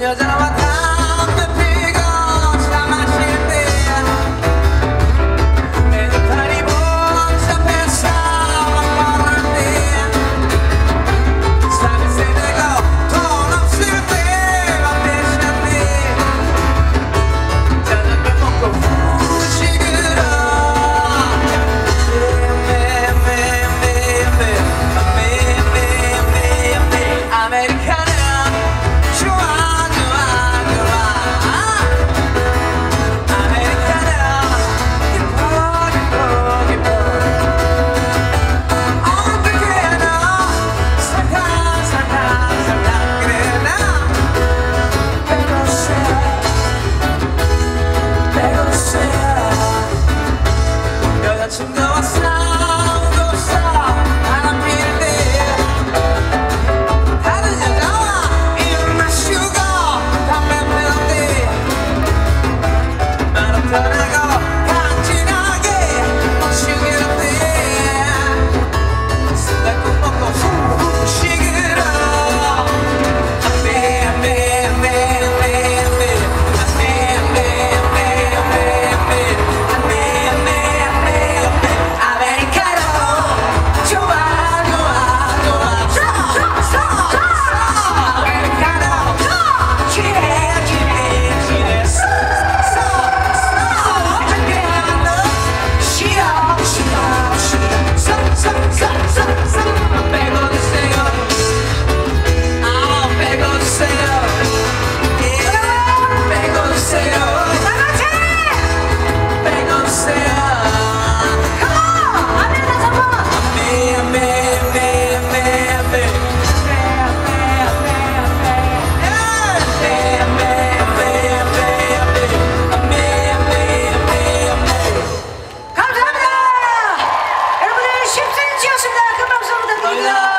দুই হাজার আমার 감사합니다.